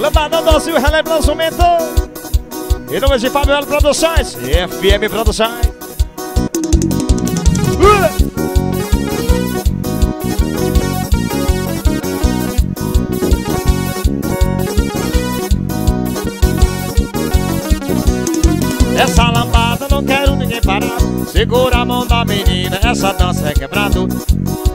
Lambadão Docinho, relé lançamento. Em nome de Fabiola Produções FM Produções. Uh! Essa lambada não quero ninguém parar Segura a mão da menina, essa dança é quebrado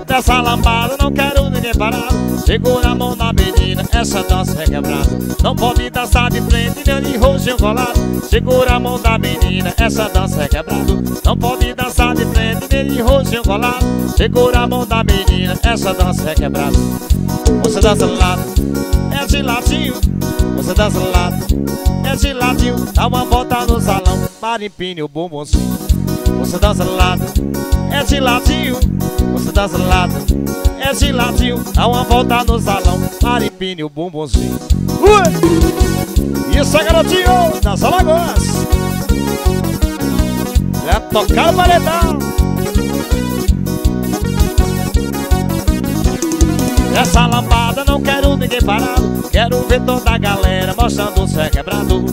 Dessa lambada não quero ninguém parar Segura a mão da menina, essa dança é quebrado Não pode dançar de frente nem de roxo colado Segura a mão da menina, essa dança é quebrado Não pode dançar de frente nem de roxo colado Segura a mão da menina, essa dança é quebrado Você dança do lado, é de latinho Você dança do lado é de ladinho, dá uma volta no salão para empine o bumbumzinho. Você dança do lado, é de ladinho. Você dança do lado, é de ladinho, dá uma volta no salão empine o bumbumzinho. Ui! Isso é garotinho, dança Lagoas. É tocar o paredão. Essa lambada não quero ninguém parado. Quero ver toda a galera mostrando o céu quebrado.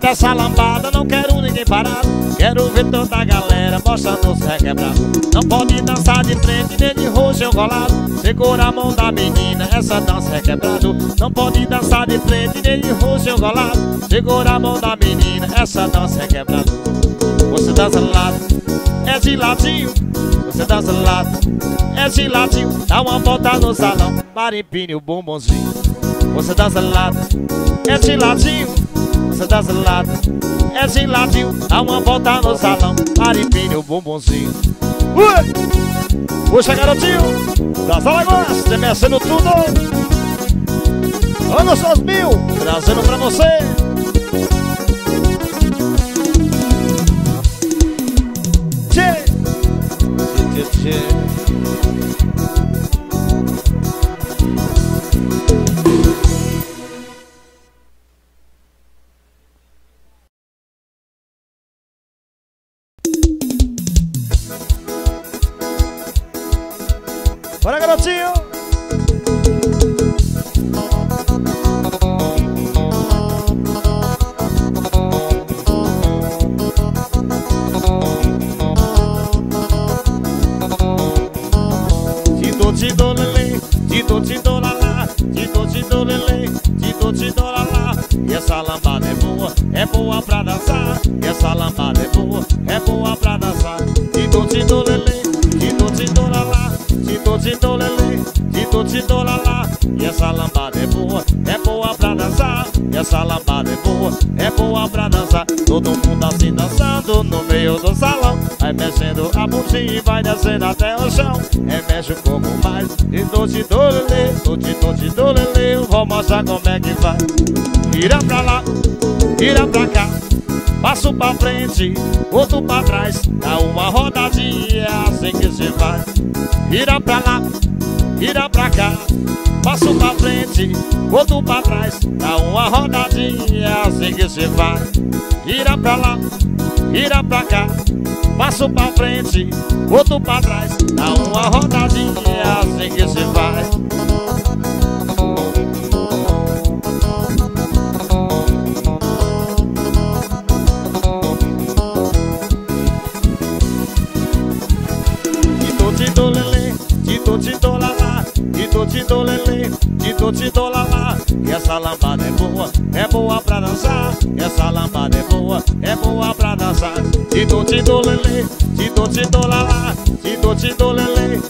Dessa lambada não quero ninguém parado. Quero ver toda a galera mostrando o céu quebrado. Não pode dançar de frente nem de roxo enrolado Segura a mão da menina, essa dança é quebrado. Não pode dançar de frente nem de roxo enrolado Segura a mão da menina, essa dança é quebrado. Você dança do lado, é ladinho Você dança do lado, é ladinho Dá uma volta no salão, para empine o bumbumzinho Você dança do lado, é ladinho Você dança do lado, é ladinho Dá uma volta no salão, para empine o bumbumzinho. Ui! Puxa garotinho, das Alagoas, temecendo tudo. Olha só os mil, trazendo pra você Tchê, tchê, tito, tito, lalá E essa lambada é boa, é boa pra dançar. E essa lambada é boa, é boa pra dançar. Todo mundo assim dançando no meio do salão. Vai mexendo a bundinha e vai descendo até o chão. É mexe pouco mais lele, tito, tito, lele Eu vou mostrar como é que vai. Vira pra lá, vira pra cá. Passo pra frente, outro pra trás. Dá uma rodadinha, é assim que se vai. Vira pra lá, vira pra cá Passo pra frente, outro pra trás Dá uma rodadinha, assim que se vai. Vira pra lá, vira pra cá Passo pra frente, outro pra trás Dá uma rodadinha, assim que se vai Tito, tito, lele, tito, tito, lalá Tito, tito, lele, tito, tito, lalá E essa lambada é boa, é boa pra dançar. E essa lambada é boa, é boa pra dançar. Tito, tito, lele, tito, tito, lalá Tito, tito, lele,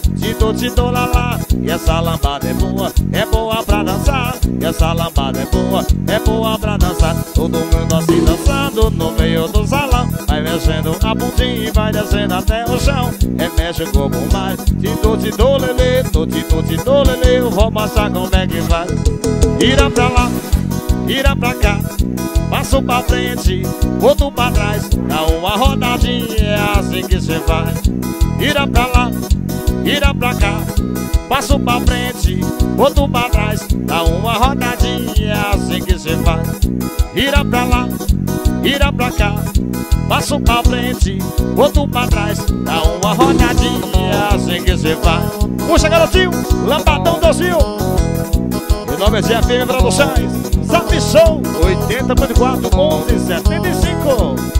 tito, tito, lalá E essa lambada é boa, é boa pra dançar. E essa lambada é boa, é boa pra dançar. Todo mundo assim dançando no meio do salão. Vai mexendo a bundinha e vai descendo até o chão. É mexe o corpo mais Tito, tito, lele, tito, tito, lele Eu vou mostrar como é que vai Vira pra lá, vira pra cá Passo pra frente, outro pra trás. Dá uma rodadinha, é assim que cê vai Vira pra lá, vira pra cá passo pra frente, outro pra trás Dá uma rodadinha assim que cê faz. Vira pra lá, vira pra cá passo pra frente, outro pra trás Dá uma rodadinha assim que cê faz. Puxa garotinho, lambadão dozinho Meu nome é Zé FM Produções Zap Show 80.4 11 75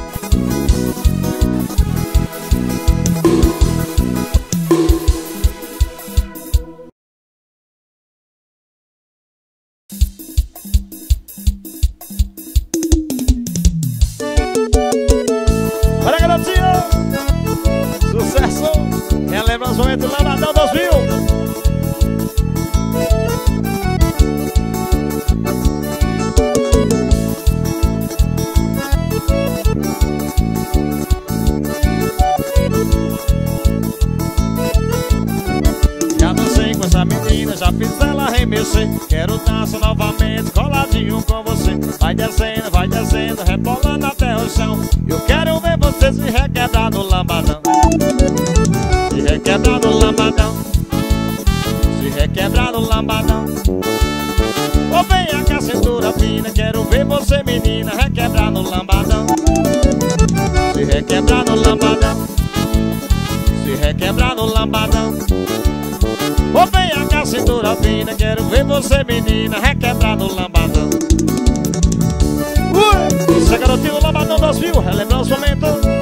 no lambadão. Se é requebrar no lambadão. Se é requebrar no lambadão. Ô venha com a cintura fina Quero ver você menina é requebrar no lambadão. Se requebrar no lambadão. Se requebrar no lambadão. Ô venha com a cintura fina Quero ver você menina requebrar no lambadão. Ui! Você é garotinho lambadão das mil Relembrar os momentos.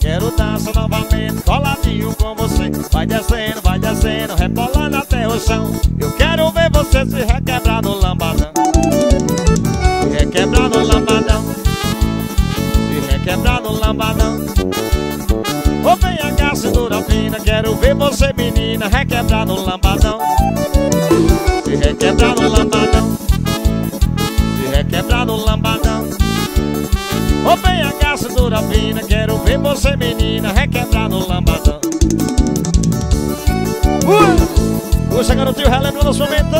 Quero dançar novamente, coladinho com você. Vai descendo, vai descendo, rebolando até o chão. Eu quero ver você se requebrar no lambadão. requebrar no lambadão Se requebrar no lambadão Se requebrar no lambadão Ô oh, bem a caça dura fina Quero ver você menina requebrar no lambadão Ui! Uh! Puxa garotinho, relembra nosso momento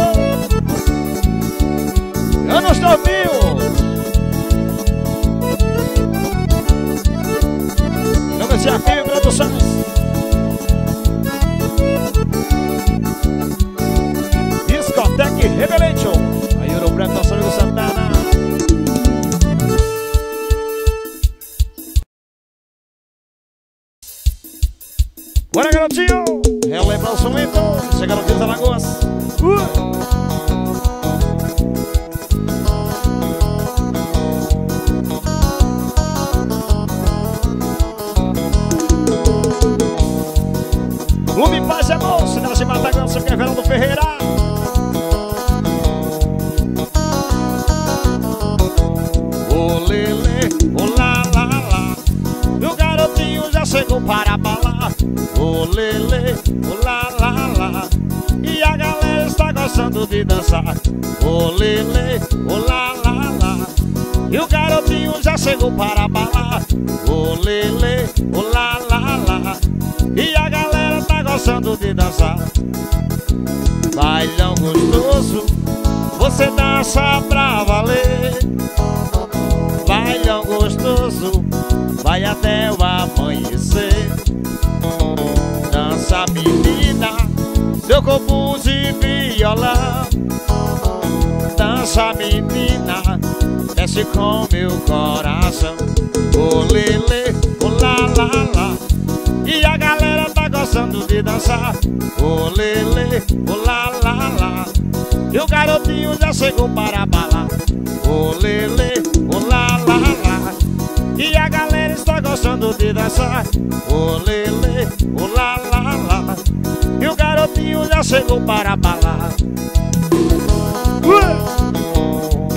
Anos 2000 Desafio Produções para balar. O lele, o la la la E a galera tá gostando de dançar. Bailão gostoso Você dança pra Essa menina desce com meu coração. O oh, olalala oh, E a galera tá gostando de dançar. Olele, oh, la E o garotinho já chegou para a bala la la E a galera está gostando de dançar. Olele, olalala E o garotinho já chegou para a bala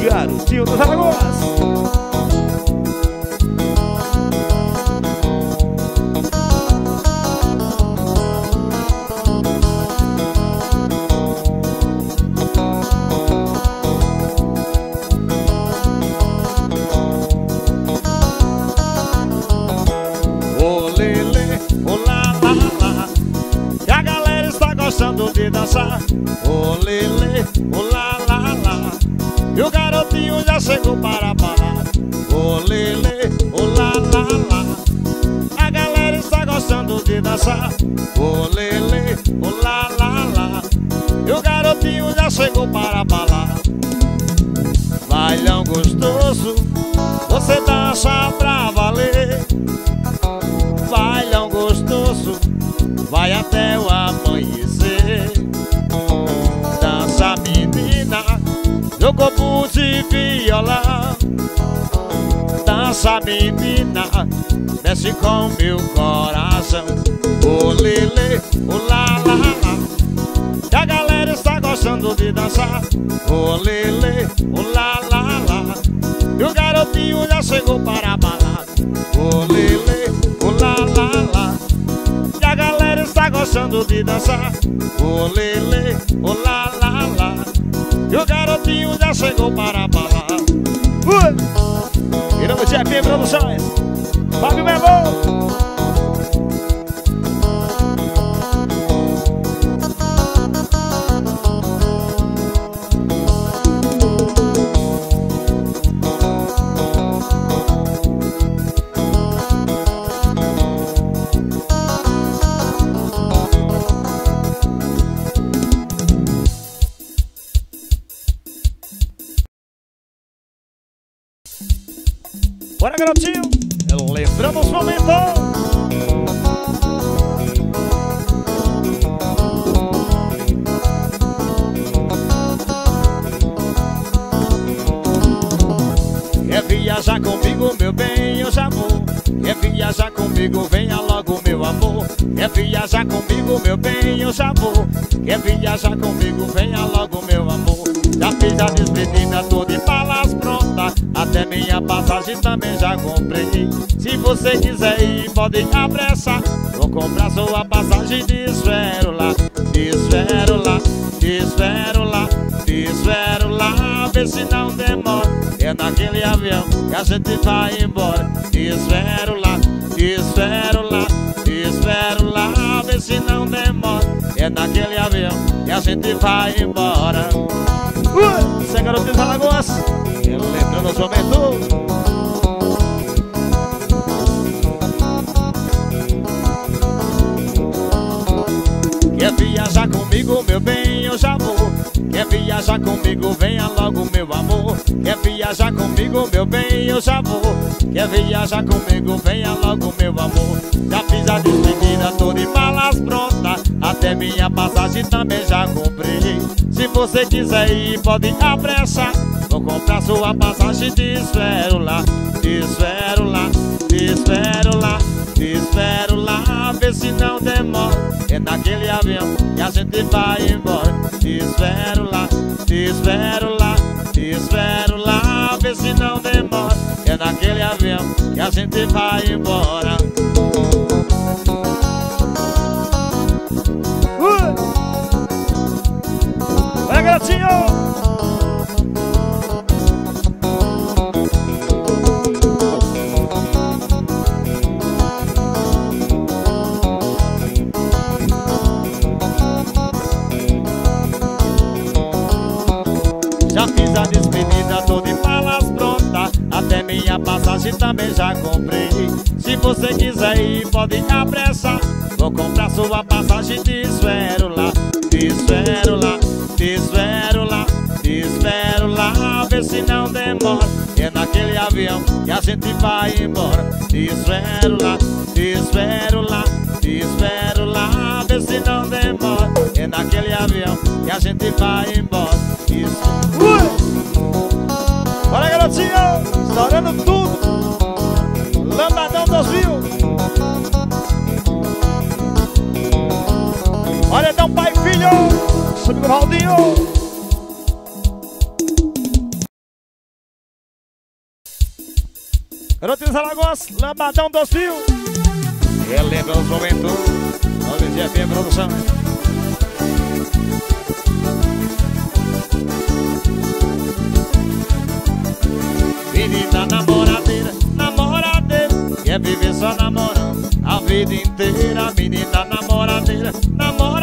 Garotinho dos Alagoas Olá, lá, lá, lá. E a galera está gostando de dançar. O lele, olá lá. E o garotinho já chegou para falar. Ô oh, lele, ô oh, lá lá lá. A galera está gostando de dançar. Ô oh, lele, ô lá lá lá. E o garotinho já chegou para falar. Bailão gostoso Você dança pra valer. Bailão gostoso Vai até Dança menina, desce com meu coração. O lele, o lá lá lá E a galera está gostando de dançar. O lele, o lá lá lá. E o garotinho já chegou para a balada O lele, o lá lá lá. E a galera está gostando de dançar. O lele, o lá lá lá. E o garotinho já chegou para a Virando Jeff Produções Fábio Melo eu já vou Quer viajar comigo, venha logo, meu amor. Já fiz a despedida, tô de balas pronta. Até minha passagem também já comprei. Se você quiser ir, pode apressar Vou comprar sua passagem, espero lá espero lá, espero lá espero lá, vê se não demora. É naquele avião que a gente vai embora. Espero lá, espero lá espero lá, vê se não demora. É naquele avião que a gente vai embora. Uh! Você é das Alagoas? Lembrando os momentos Quer viajar comigo, meu bem, eu já vou viajar comigo, venha logo, meu amor. Quer viajar comigo, meu bem, eu já vou. Quer viajar comigo, venha logo, meu amor. Já fiz a despedida, tô de malas pronta Até minha passagem também já comprei Se você quiser ir, pode apressar. Vou comprar sua passagem, te espero lá Te espero lá, te espero lá te espero lá, vê se não demora É naquele avião que a gente vai embora Te espero lá, te espero lá Te espero lá, vê se não demora É naquele avião que a gente vai embora uh! Vai, garotinho! Minha passagem também já comprei. Se você quiser ir, pode apressar. Vou comprar sua passagem, te espero lá Te espero lá, te espero lá Te espero lá, vê se não demora. É naquele avião que a gente vai embora. Te espero lá, te espero lá Te espero lá, vê se não demora. É naquele avião que a gente vai embora. Isso Bora garotinho, estourando tudo. Lambadão 2000 Olha então pai e filho. Subiu o Valdinho Garotinhos Alagoas, Lambadão 2000 Relembra os momentos Olha o GFM Produção Menina namoradeira, namoradeira Quer viver só namorando a vida inteira. Menina namoradeira, namoradeira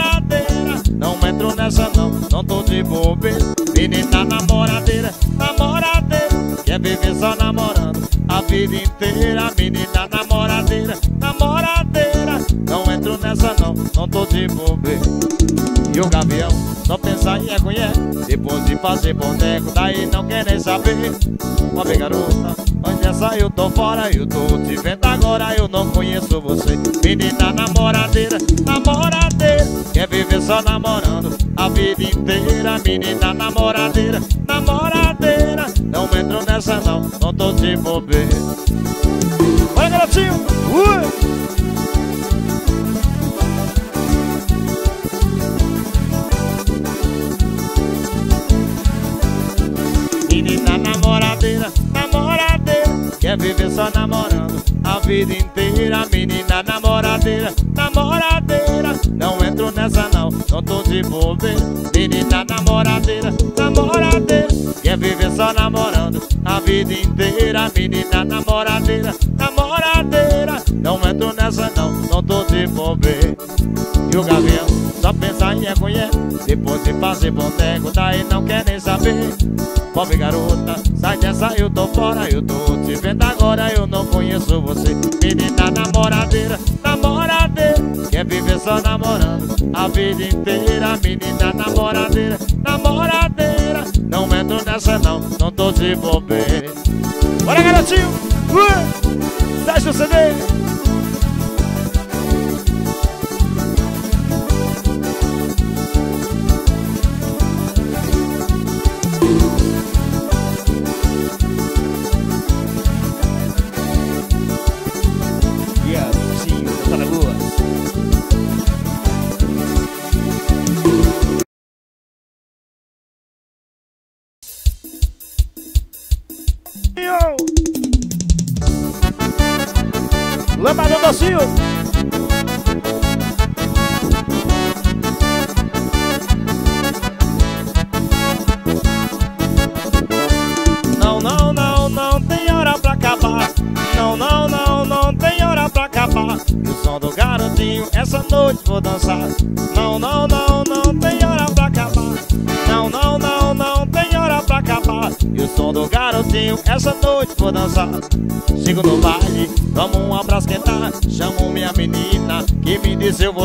nessa não, não tô de bobeira. Menina namoradeira, namoradeira. Quer viver só namorando a vida inteira. Menina namoradeira, namoradeira. Não entro nessa não, não tô de bobeira. E o gavião só pensa em reconhecer Depois de fazer boneco, daí não quer nem saber. Ó bem garota, onde essa? Eu tô fora Eu tô te vendo agora, eu não conheço você. Menina namoradeira, namoradeira. Quer viver só namorando a vida inteira Menina namoradeira, namoradeira. Não entro nessa não, não tô de bobeira. Olha garotinho, ui! Menina namoradeira, namoradeira. Quer viver só namorando a vida inteira Menina namoradeira, namoradeira Não entro nessa não, não tô de bobeira. Menina namoradeira, namoradeira. Quer viver só namorando a vida inteira? Menina namoradeira, namoradeira Não não, tô de bobeira. E o gavião só pensa em reconhecer Depois de fazer boneco, daí não quer nem saber. Pobre garota, sai dessa, eu tô fora Eu tô te vendo agora, eu não conheço você. Menina namoradeira, namoradeira. Quer viver só namorando a vida inteira? Menina namoradeira, namoradeira. Não entro nessa não, não tô de bobeira. Bora garotinho, uh! O CD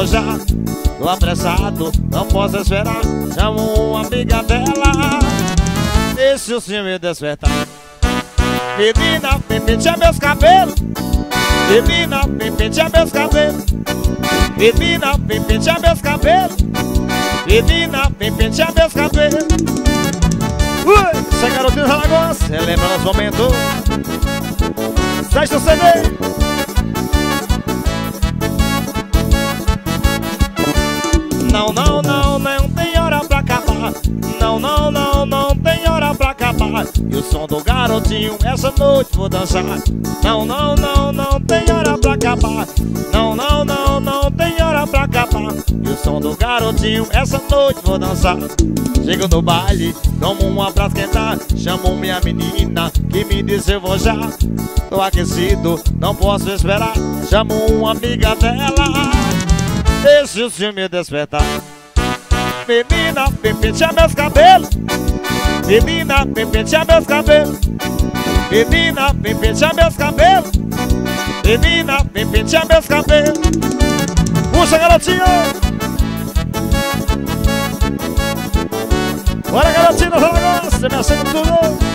já. Tô apressado, não posso esperar. Chamo uma amiga dela. Deixa o me despertar. Menina, vem pentear meus cabelos. Menina, vem pentear meus cabelos. Menina, vem pentear meus cabelos. Menina, vem pentear meus cabelos. Ui, essa garotinha da Lagoa, você lembra nosso momento? Sexta CD. Não, não, não, não tem hora pra acabar. Não, não, não, não tem hora pra acabar. E o som do garotinho, essa noite vou dançar. Não, não, não, não tem hora pra acabar. Não, não, não, não tem hora pra acabar. E o som do garotinho, essa noite vou dançar. Chego no baile, tomo um abraço quentar. Chamo minha menina, que me diz eu vou já. Tô aquecido, não posso esperar. Chamo uma amiga dela. Deixa o senhor me despertar. Menina, vem pentear meus cabelos. Menina, vem pentear meus cabelos. Menina, vem pentear meus cabelos. Menina, vem pentear meus cabelos. Puxa, garotinho. Bora, garotinho, vamos Você me tudo.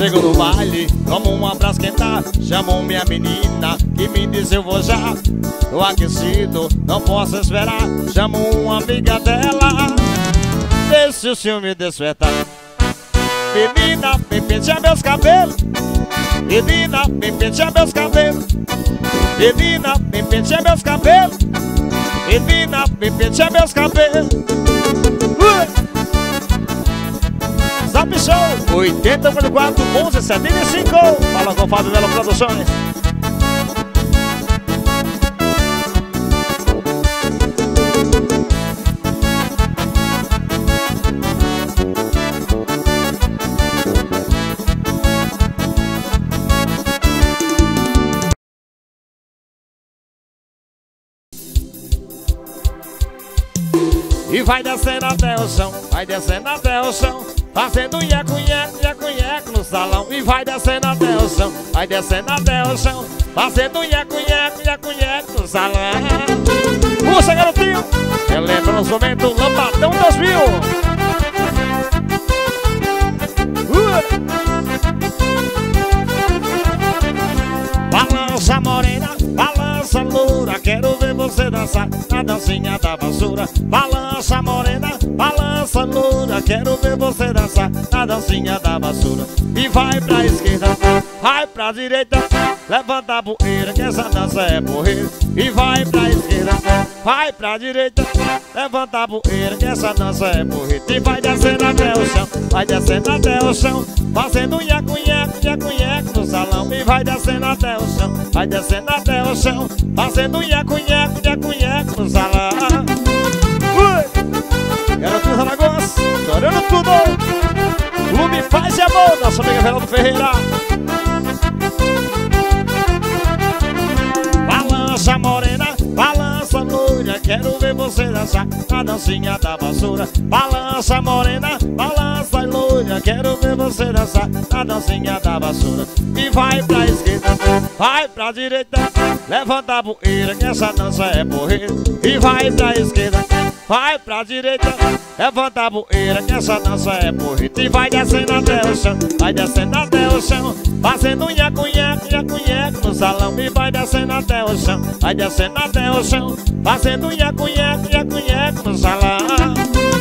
Chego no baile, tomo um abraço quentar Chamo minha menina, que me diz eu vou já. Tô aquecido, não posso esperar. Chamo uma amiga dela. Deixa o senhor me despertar Menina, vem pentear meus cabelos. Menina, vem pentear meus cabelos. Menina, vem pentear meus cabelos. Menina, vem pentear meus cabelos. Uh! Show 8044 1175 Fala com o Fábio Melo Produções. E vai descendo até o chão, vai descendo até o chão Fazendo nheco, nheco, nheco, nheco no salão E vai descendo até o chão Vai descendo até o chão. Fazendo nheco, nheco, nheco, nheco no salão. Puxa, garotinho Relembra nos momentos Lambadão 2000 uh! Balança morena, balança loura Quero ver você dançar na dancinha da vassoura Balança morena, balança loura. Quero ver você dançar na dancinha da vassoura E vai pra esquerda, vai pra direita. Levanta a poeira que essa dança é morrer E vai pra esquerda, vai pra direita. Levanta a poeira que essa dança é morrer E vai descendo até o chão, vai descendo até o chão. Fazendo nheco, nheco no salão. E vai descendo até o chão, vai descendo até o chão. Fazendo nheco, nheco, nheco no salão Ui! Garotinho Zaragoza, chorando tudo. Clube Paz e Amor, nossa amiga Veraldo Ferreira. Balança loira Quero ver você dançar na dancinha da vassoura Balança morena, balança loira. Quero ver você dançar na dancinha da vassoura E vai pra esquerda, vai pra direita. Levanta a poeira que essa dança é morrer E vai pra esquerda, vai pra direita Levanta a poeira que essa dança é morrer E vai descendo até o chão, vai descendo até o chão. Fazendo nheco, nheco no salão. E vai descendo até o chão, vai descendo até o chão. Fazendo nheco, nheco no salão.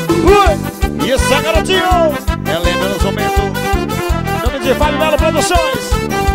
Ui! Isso é garotinho! É lembra no momento Nome de Fábio Melo Produções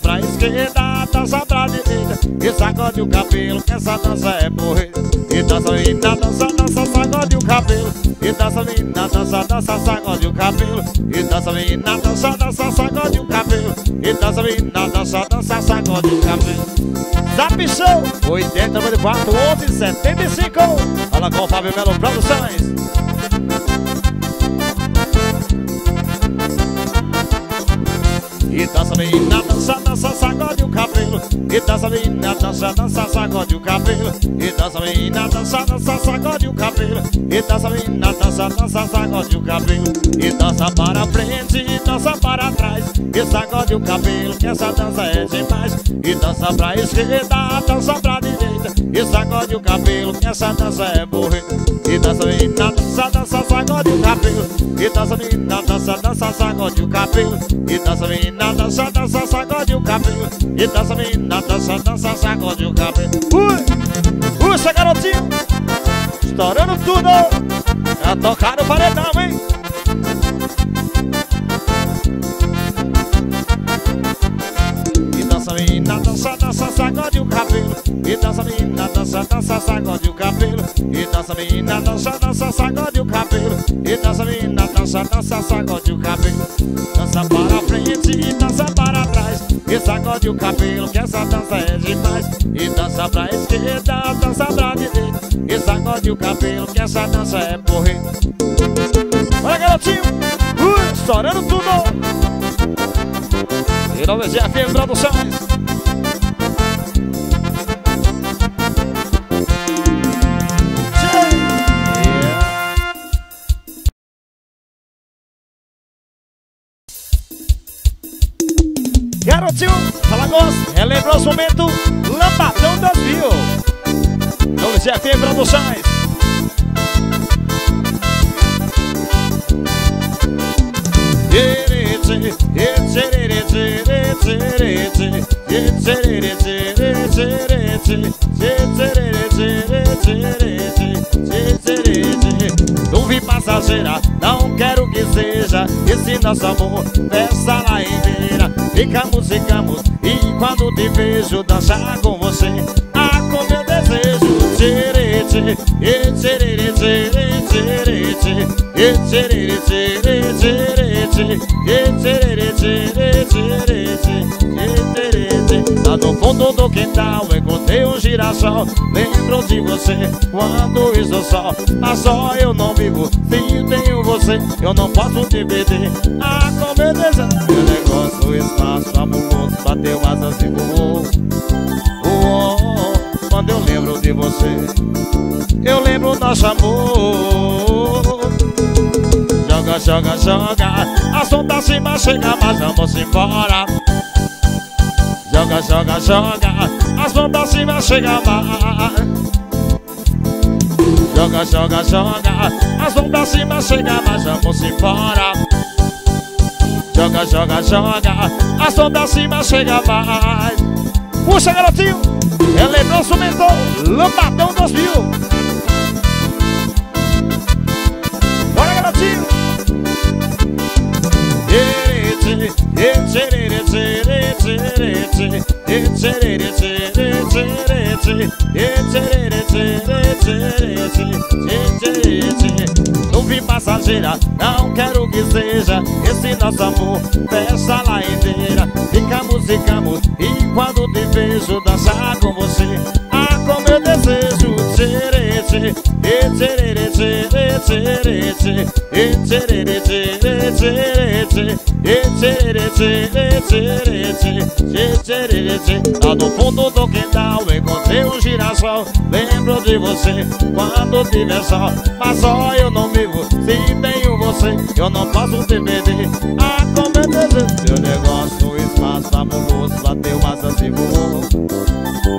pra esquerda, dança pra direita E sacode o cabelo que essa dança é morrer E dança menina, dança, dança, sacode o cabelo. E dança menina, dança, dança, sacode o cabelo. E dança menina, dança, dança, sacode o cabelo. E dança menina, dança, dança, sacode o cabelo. Zap Show 80 94 11 75 Fala com o Fábio Melo Produções E dança menina, dança, dança, sacode o cabelo. E dança menina, dança, dança, sacode o cabelo. E dança menina, dança, dança, sacode o cabelo. E dança menina, dança, dança, sacode o cabelo. E dança para frente e dança para trás. E sacode o cabelo que essa dança é demais. E dança pra esquerda, dança pra direita. E sacode o cabelo que essa dança é morrer E dança menina, dança, dança, sacode o cabelo. E dança menina, dança, dança, sacode o cabelo. E dança menina, dança, dança, sacode o cabelo. E dança menina, dança, dança, sacode o cabelo. Ui, puxa garotinho. Estourando tudo Já tocaram o paredão, hein dança, dança, sacode o cabelo. E dança menina, dança, dança, sacode o cabelo. E dança menina, dança, dança, sacode o cabelo. E dança menina, dança, dança, sacode o cabelo. Dança para frente e dança para trás. E sacode o cabelo que essa dança é demais. E dança pra esquerda, dança pra direita. E sacode o cabelo que essa dança é morrer Olha garotinho, uh, estourando tudo. E nome GFM Produções Garotinho, Alagoas, relembra os momentos Lambadão 2000 Nome GFM Produções Tchê, tchê, tchê, tchê, Nuvem passageira, não quero que seja Esse nosso amor, peça lá em beira Ficamos, ficamos, e quando te vejo dançar com você Ah, como eu desejo. Tchê, tchê, tchê, tchê, tchê, tchê, Lá no fundo do quintal encontrei um girassol. Lembro de você quando isso sol Mas só eu não vivo se tenho você. Eu não posso te perder. Ah, eu desejo Meu negócio, espaço, fabuloso Bateu asas e voou. Quando eu lembro de você Eu lembro nosso amor joga, joga, joga. Pra cima chega, mas vamos embora. Joga, joga, joga. A som pra cima chega, mas Joga, joga, joga. A som pra cima chega, mas vamos embora. Joga, joga, joga. A som pra cima chega, mais Puxa, garotinho. Lembrou, sumentou Lambadão 2000 Não vi passageira, não quero que seja Esse nosso amor, festa lá inteira. Ficamos, ficamos, e quando te vejo dançar com você. Ah, como eu desejo, tchê, tchê, tchê, tchê, tchê, Lá no fundo do quintal encontrei um girassol. Lembro de você quando tiver sol. Mas só eu não vivo se tenho você. Eu não posso te perder. Ah, como é desejo Seu negócio, o espaço fabuloso Bateu asas e voou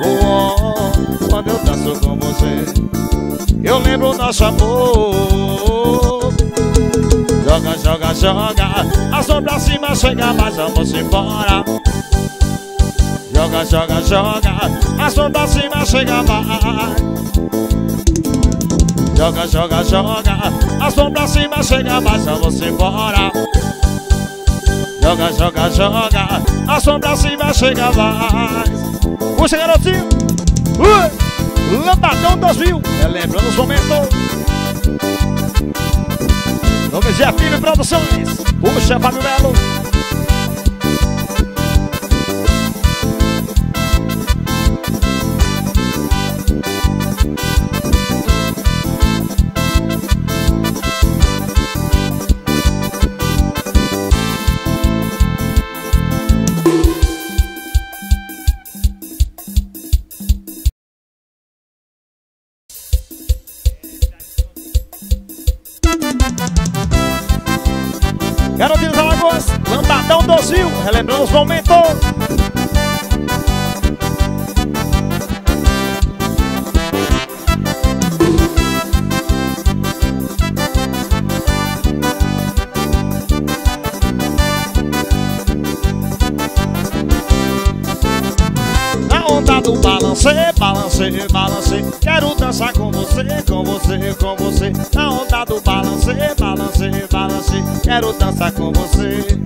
Voou Quando eu danço com você Eu lembro nosso amor Joga, joga, joga. A sombra cima chega, mas vamos embora. Joga, joga, joga. A sombra cima chega mais Joga, joga, joga. A sombra cima chega mais Vamos embora. Joga, joga, joga. A sombra cima chega mais Puxa, garotinho. Ui! Lambadão 2000 Relembrando os momentos Nome Zé Filho Produções. Puxa, Fábio Melo. Balance, Quero dançar com você, com você, com você. Na onda do balance, balance, balance Quero dançar com você.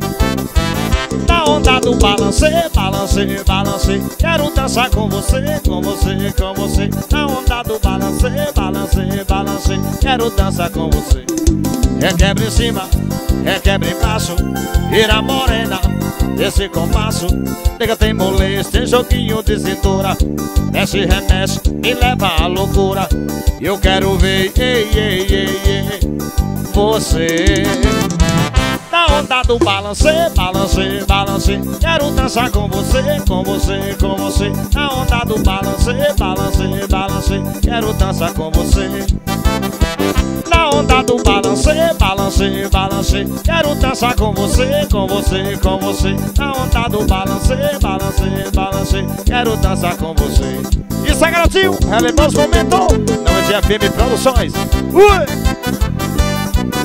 Na onda do balance, balance, balance Quero dançar com você, com você, com você. Na onda do balance, balance, balance Quero dançar com você. Requebra em cima, requebra embaixo Vira morena, esse compasso. Nega tem moleza, tem joguinho de cintura. Mexe, remexe, me leva à loucura. Eu quero ver, ei, ei, ei, Você. Na onda do balance, balance, balance Quero dançar com você, com você, com você. Na onda do balance, balance, balance Quero dançar com você. Na onda do balance, balance, balance Quero dançar com você, com você, com você. Na onda do balance, balance, balance Quero dançar com você Preguiça garantiu, relevamos é momentou Não é de FM Produções. Ui!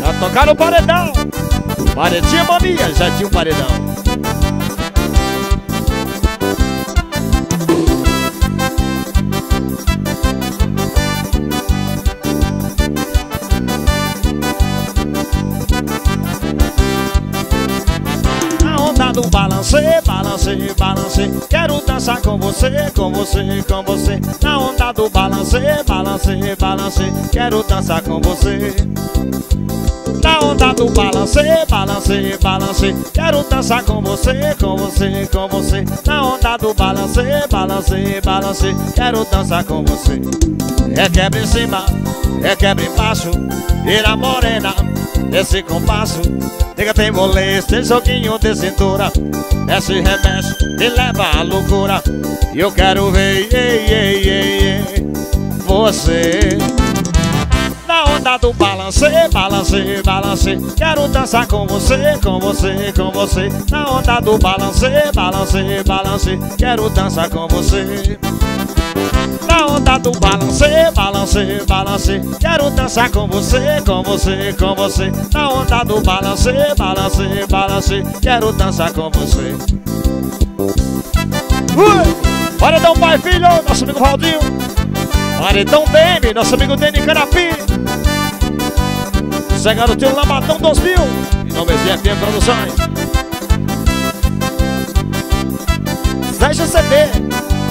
Já tocaram o paredão. Paredinha é maminha, já tinha um paredão. A onda do balanceiro balance, balance. Quero dançar com você, com você, com você. Na onda do balance, balance, balance. Quero dançar com você. Na onda do balance, balance, balance. Quero dançar com você, com você, com você. Na onda do balance, balance, balance. Quero dançar com você. É quebra em cima, é quebra embaixo. Vira morena, esse compasso Diga tem molês, tem joguinho de cintura. Esse remexe me leva à loucura. E eu quero ver, ei, ei, ei, você na onda do balance, balance, balance Quero dançar com você, com você, com você. Na onda do balance, balance, balance Quero dançar com você Na onda do balance, balance, balance Quero dançar com você, com você, com você. Na onda do balance, balance, balance Quero dançar com você. Ui! Um pai filho, nosso amigo Valdinho. Maridão Demi, nosso amigo Deni Carapi. Zé Garotinho Lamadão 2000 Em nome de FM Produções. Fecha CD